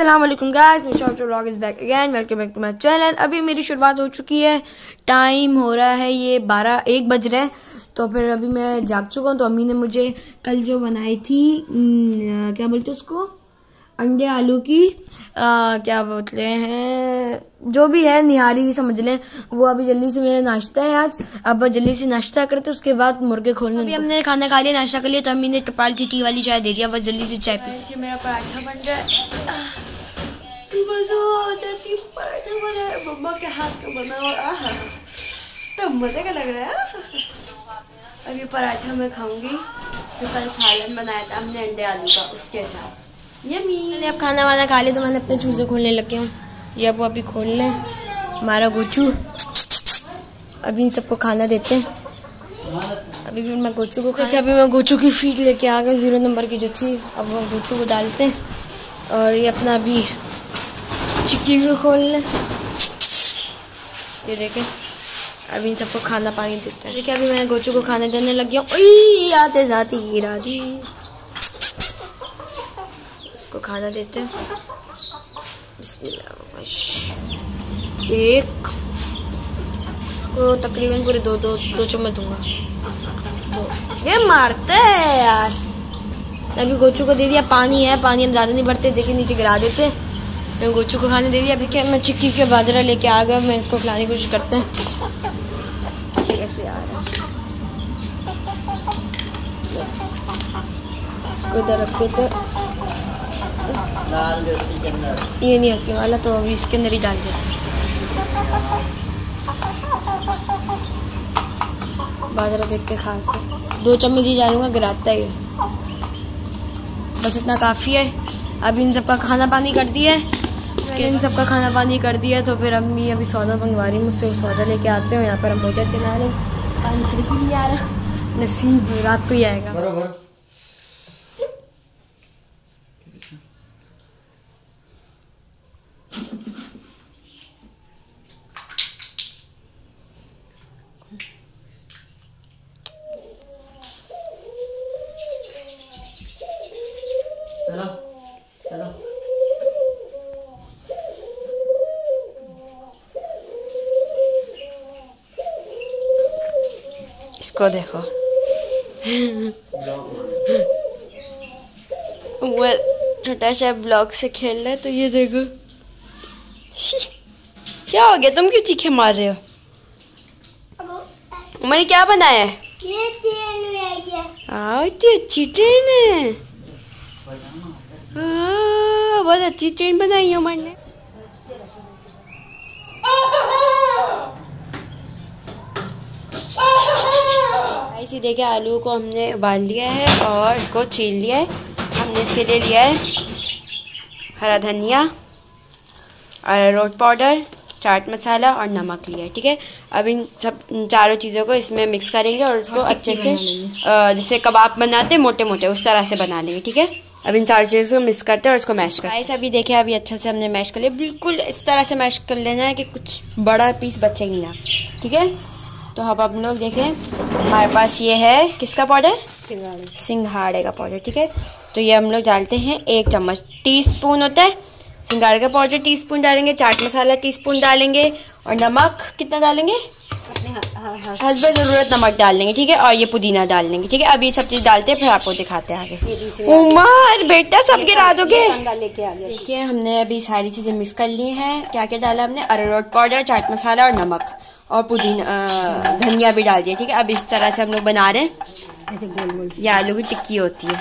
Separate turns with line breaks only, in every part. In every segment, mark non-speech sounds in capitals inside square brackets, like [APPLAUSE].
अस्सलाम वालेकुम गाइस मैं shop vlog is back again welcome back to my channel अभी मेरी शुरुआत हो चुकी है। टाइम हो रहा है ये बारह एक बज रहे हैं। तो फिर अभी मैं जाग चुका हूँ। तो अम्मी ने मुझे कल जो बनाई थी न, क्या बोलते उसको? अंडे आलू की आ, क्या बोलते हैं जो भी है निहारी ही समझ लें। वो अभी जल्दी से मेरा नाश्ता है आज। अब जल्दी से नाश्ता करते उसके बाद मुर्गे खोलने अभी हमने खाना खा लिया नाश्ता कर लिया तो अम्मी ने टपाल की टी वाली चाय दे दिया बस जल्दी से चाय पी। मेरा पराठा बन रहा है। मज़ा आ जाती पराठा बना है मम्मा के हाथ का बना हुआ आहा तो मज़े का लग रहा है अभी पराठा मैं खाऊँगी जो कल सालन बनाया था हमने अंडे आलू का उसके साथ यमी मैंने अब खाना वाना खा लिया तो मैंने अपने चूजे खोलने लगे हूँ। ये अब वो अभी खोल लें हमारा गोचू। अभी इन सबको खाना देते हैं। अभी भी मैं गोचू को खाया अभी मैं गोचू की फ़ीड लेके आ गई ज़ीरो नंबर की जो थी। अब वो गोचू को डालते हैं। और ये अपना अभी चिक्की को खोल लें ये देखें अभी इन सबको खाना पानी देते हैं देखिए अभी मैं गोचू को खाना देने लगी हूँ आते ही गिरा दी उसको खाना देते हैं बिस्मिल्लाह एक उसको तकरीबन पूरे दो दो दो चम्मच दूँगा दो ये मारते हैं यार अभी गोचू को दे दिया पानी है पानी हम ज़्यादा नहीं भरते देखिए नीचे गिरा देते हैं मैं गोचू को खाने दे दिया। अभी क्या मैं चिक्की के बाजरा लेके आ गया, मैं इसको खिलाने की कोशिश करते हैं। कैसे आ रहा इसको इधर ये नहीं रखने वाला तो अभी इसके अंदर ही डाल देते बाजरा देख के खाते दो चम्मच ही डालूँगा, गिराता ही बस इतना काफ़ी है। अभी इन सबका खाना पानी कर दिया है। उसके इन सबका खाना पानी कर दिया तो फिर अम्मी अभी सौदा मंगवा रही मुझसे सौदा लेके आते हैं यहाँ पर हम मोटर चला रहे हैं। आ रहा। नसीब, रात को ही आएगा। इसको देखो ऊपर छोटा सा ब्लॉक से खेल रहा है तो ये देखो। क्या हो गया? तुम क्यों चीखे मार रहे हो? मैंने क्या बनाया? है
ये
इतनी अच्छी ट्रेन है। बहुत अच्छी ट्रेन बनाई है मैंने [LAUGHS] ऐसे देखिए आलू को हमने उबाल लिया है और इसको छील लिया है। हमने इसके लिए लिया है हरा धनिया अरारोट पाउडर चाट मसाला और नमक लिया है ठीक है? अब इन सब इन चारों चीज़ों को इसमें मिक्स करेंगे और उसको अच्छे से जैसे कबाब बनाते हैं मोटे मोटे उस तरह से बना लेंगे ठीक है? अब इन चार चीज़ों को मिक्स करते हैं और इसको मैश करते हैं। अभी देखिए अभी अच्छा से हमने मैश कर लिया। बिल्कुल इस तरह से मैश कर लेना है कि कुछ बड़ा पीस बचे ही ना ठीक है? तो अब हम लोग देखें हमारे पास ये है किसका पाउडर सिंघाड़े का। पाउडर ठीक है? तो ये हम लोग डालते हैं एक चम्मच टी स्पून होता है। सिंघाड़े का पाउडर टी स्पून डालेंगे चाट मसाला टी स्पून डालेंगे और नमक कितना डालेंगे? हसबे ज़रूरत नमक डाल लेंगे ठीक है? और ये पुदीना डाल लेंगे ठीक है? अब ये सब चीज़ डालते हैं फिर आपको दिखाते हैं आगे। उमर बेटा सब गिरा दोगे। देखिए हमने अभी सारी चीज़ें मिक्स कर ली हैं। क्या क्या डाला हमने? अरारोट पाउडर चाट मसाला और नमक। और पुदीना धनिया भी डाल दिया ठीक है? अब इस तरह से हम लोग बना रहे हैं।
ऐसे गोल गोल।
ये आलू की टिक्की होती है।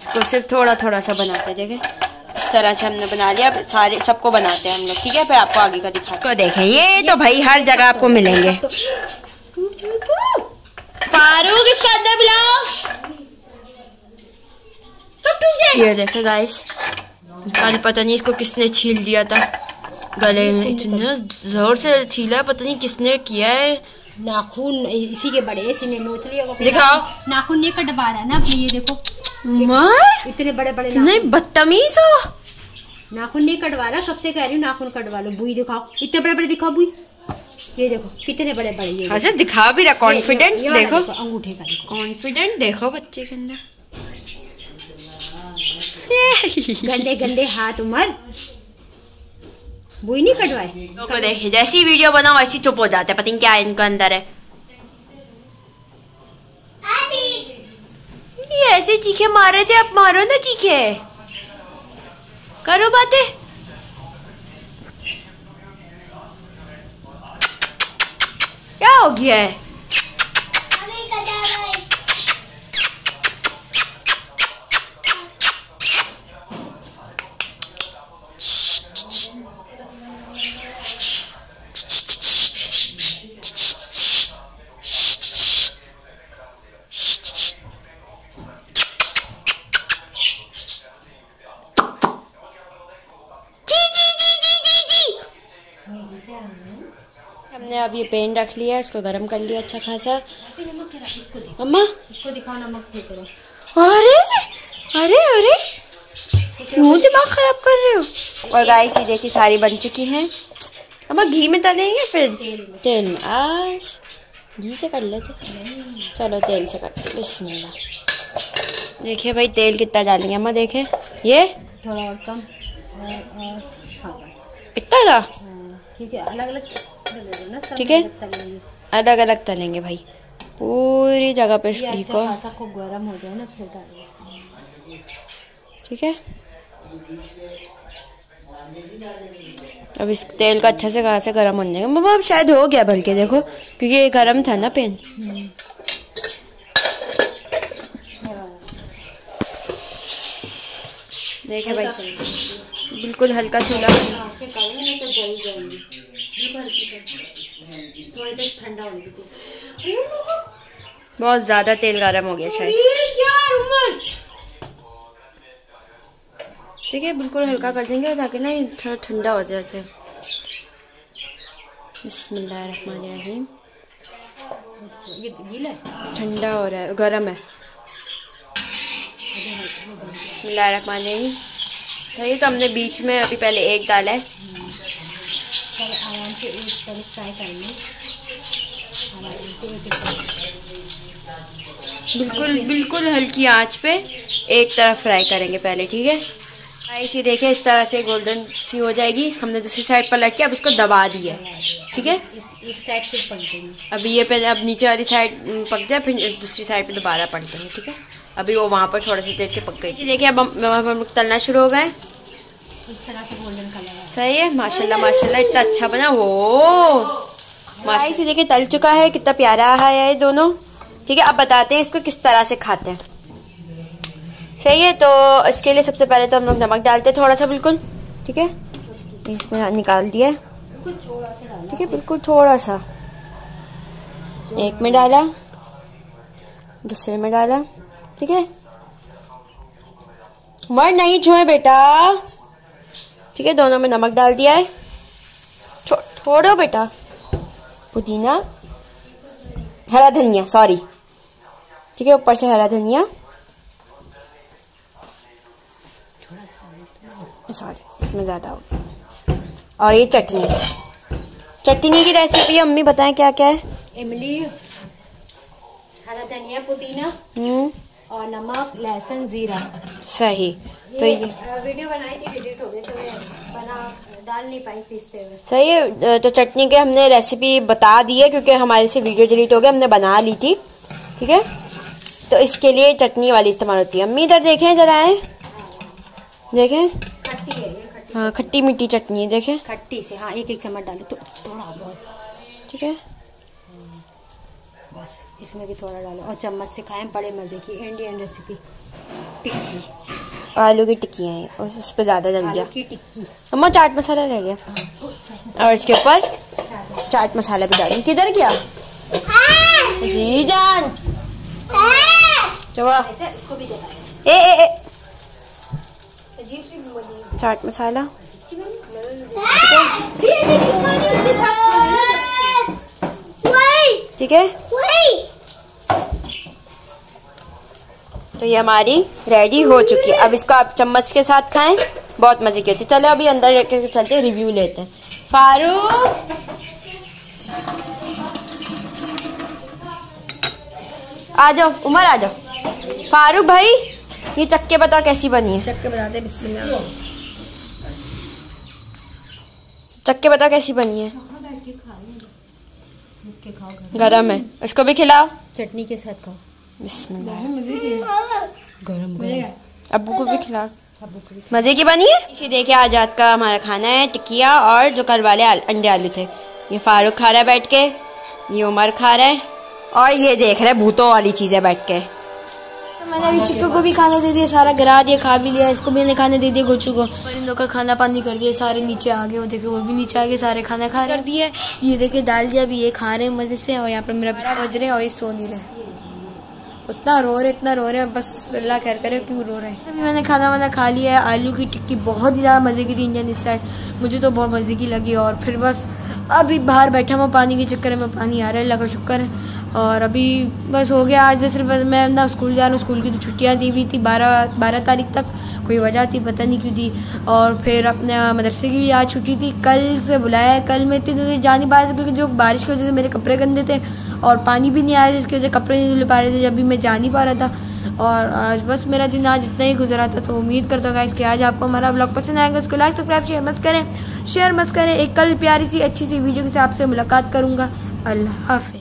इसको सिर्फ़ थोड़ा थोड़ा सा बनाते हैं देखें इस तरह से हमने बना लिया। अब सारे सबको बनाते हैं हम लोग ठीक है? फिर आपको आगे का दिखा इसको देखें ये तो भाई हर जगह आपको मिलेंगे। फारूक इसको अंदर बुलाओ। ये देखो गाइस पता नहीं इसको किसने छील दिया था। गले में इतना ज़ोर से छीला पता नहीं किसने किया है।
नाखून इसी के बड़े इसी ने नोच लिया।
दिखाओ।
नाखून नहीं कटवा रहा है ना अपने ये देखो।
मर!
इतने बड़े बड़े
इतने बदतमीज हो।
नाखून नहीं कटवा रहा सबसे कह रही हूँ नाखून कटवा लो। बुई दिखाओ। इतने बड़े बड़े दिखाओ बुई। ये देखो कितने बड़े बड़े ये
अच्छा दिखा। भी रहा कॉन्फिडेंट देखो।
अंगूठे का देखो।
कॉन्फिडेंट देखो बच्चे के अंदर।
गंदे गंदे हाथ उमर। बुई नहीं कटवाए
तो को देखिए जैसी वीडियो बनाओ वैसी चुप हो जाते हैं। पता नहीं क्या इनको अंदर है। ये ऐसे चीखे मारे थे अब मारो ना चीखे। करो बातें। क्या हो गया है? हमने अब ये पेन रख लिया इसको गर्म कर लिया अच्छा खासा। अम्मा।
इसको दिखाओ नमक
अरे अरे अरे। क्यों दिमाग खराब कर रहे हो। और गाइस ये देखिए सारी बन चुकी हैं। अम्मा घी में तलेंगे फिर? तेल में। आज घी से कर लेते। चलो तेल से करते बिस्मिल्लाह। देखिए भाई तेल कितना डालेंगे। अम्मा देखे ये?
थोड़ा और कम। और और हाँ
इतना था
हाँ, ठीक है अलग अलग
ठीक है।
अलग
अलग तलेंगे भाई। पूरी जगह पे इस घी
अच्छा
को।
खूब गर्म हो जाए ना फिर डालिए
ठीक है? अब इस तेल का अच्छा से कहाँ से गर्म हो जाएगा मम्मा अब शायद हो गया बल्कि देखो क्योंकि ये गर्म था ना पेन। देखिए भाई। बिल्कुल हल्का चूल्हा।
थोड़ी देर ठंडा होने दो
बहुत ज़्यादा तेल गर्म हो गया शायद। ठीक है बिल्कुल हल्का कर देंगे ताकि ना ये थोड़ा ठंडा हो जाए फिर। बिस्मिल्लाहिर्रहमानिर्रहीम।
ये गीला
ठंडा हो रहा है गर्म है। बिस्मिल्लाहिर्रहमानिर्रहीम। तो हमने बीच में अभी पहले एक डाला है।
चल आराम से एक तरफ़ फ्राई करेंगे एक
बिल्कुल बिल्कुल हल्की आँच पे एक तरफ़ फ्राई करेंगे पहले ठीक है? ऐसे देखिए इस तरह से गोल्डन सी हो जाएगी। हमने दूसरी साइड पर लटके अब इसको दबा दिया ठीक है?
इस- इस साइड से पलटेंगे
अभी ये पहले अब नीचे वाली साइड पक जाए फिर दूसरी साइड पे दोबारा पलटेंगे ठीक है? अभी वो वहाँ पर थोड़ा सी देर से पक गई। देखिए अब हम वहाँ पर हम लोग तलना शुरू हो गए
इस तरह से गोल्डन कलर है।
सही है माशाल्लाह माशाल्लाह इतना अच्छा बना वो माशाल्लाह से देखिए तल चुका है कितना प्यारा है ये दोनों। ठीक है अब बताते हैं इसको किस तरह से खाते हैं। सही है तो इसके लिए सबसे पहले तो हम लोग नमक डालते हैं थोड़ा सा बिल्कुल। ठीक है? इसमें निकाल दिया। ठीक है बिल्कुल थोड़ा सा एक में डाला दूसरे में डाला। ठीक है? मर नहीं छुए बेटा। ठीक है दोनों में नमक डाल दिया है। छो, छोड़ो बेटा। पुदीना हरा धनिया सॉरी ठीक है ऊपर से हरा धनिया। सॉरी इसमें ज़्यादा हो गया। और ये चटनी। चटनी की रेसिपी अम्मी बताएँ क्या क्या है?
इमली हरा धनिया पुदीना।
हम्म।
और नमक लहसुन जीरा।
सही। तो
ये
ये
वीडियो बनाई थी डिलीट हो गई तो बना डाल नहीं पाई पीसते हुए।
सही है। तो चटनी के हमने रेसिपी बता दी है क्योंकि हमारे से वीडियो डिलीट हो गया हमने बना ली थी। ठीक है? तो इसके लिए चटनी वाली इस्तेमाल होती है। अम्मी इधर देखें जरा आए देखें।
खट्टी है ये खट्टी।
हाँ खट्टी मीठी चटनी है देखें।
खट्टी से हाँ एक एक चम्मच डालो तो थोड़ा बहुत।
ठीक है?
बस इसमें भी थोड़ा डालो। और चम्मच से खाएँ बड़े मज़े की इंडियन रेसिपी टिक्की।
आलू की टिक्कियाँ हैं और उस पर ज़्यादा डल
आलू
गया
टिक्की।
अम्मा चाट मसाला रह गया। और इसके ऊपर चाट मसाला भी डालें। किधर गया? जी जान। चलो
भी देता
ए ए ए।
अजीब सी बनी
चाट मसाला। ठीक है? तो ये हमारी रेडी हो चुकी है। अब इसको आप चम्मच के साथ खाएँ। बहुत मज़े की होती है। चलो अभी अंदर लेकर चलते हैं रिव्यू लेते हैं। फारूक! आ जाओ उमर आ जाओ। फारूक भाई ये चक्के बताओ कैसी बनी है?
चक्के बताते बिस्मिल्लाह।
चक्के बताओ कैसी बनी है? गरम है। इसको भी खिलाओ।
चटनी के साथ खाओ।
बिस्मिल्लाह।
गरम गरम।
अबू को भी खिलाओ मज़े की बनी है? इसी देखे आज़ाद रात का हमारा खाना है टिकिया और जो कल वाले आल, अंडे आलू थे। ये फारूक खा रहा है बैठ के ये उमर खा रहा है और ये देख रहा है भूतों वाली चीज़ें बैठ के।
मैंने अभी चिक्कू को भी खाना दे दिया सारा गिरा दिया खा भी लिया इसको भी मैंने खाने दे दिया गोचू को। परिंदों का खाना पानी कर दिया सारे नीचे आ गए वो देखे वो भी नीचे आ गए सारे खाना खा कर दिए ये देखे डाल दिया अभी ये खा रहे हैं मज़े से और यहाँ पर मेरा बिस्तर बज रहे और ये सो नहीं रहे। उतना रो रहे इतना रो रहे हैं बस अल्लाह खैर करे क्यों रो रहे हैं? अभी मैंने खाना वाना खा लिया है आलू की टिक्की बहुत ही ज़्यादा मज़े की थी इंजन इस साइड मुझे तो बहुत मज़े की लगी और फिर बस अभी बाहर बैठा हुआ पानी के चक्कर में पानी आ रहा है अल्लाह का शुक्र है। और अभी बस हो गया, आज सिर्फ़ मैं ना स्कूल जा रहा हूँ, स्कूल की तो छुट्टियाँ दी हुई थी बारह बारह तारीख तक, कोई वजह थी पता नहीं क्यों दी। और फिर अपने मदरसे की भी आज छुट्टी थी, कल से बुलाया है, कल मैं इतनी दूर जा नहीं पा रही क्योंकि जो बारिश की वजह से मेरे कपड़े गंदे थे और पानी भी नहीं आया जिसकी वजह से कपड़े नहीं धुल पा रहे थे, जब भी मैं जा नहीं पा रहा था। और आज बस मेरा दिन आज इतना ही गुजरा था तो उम्मीद करता हूँ कि आज आपको हमारा ब्लॉग पसंद आएगा, उसको लाइक सब्सक्राइब शेयर मत करें शेयर मत करें, एक कल प्यारी सी अच्छी सी वीडियो के साथ आपसे मुलाकात करूँगा। अल्लाह हाफिज़।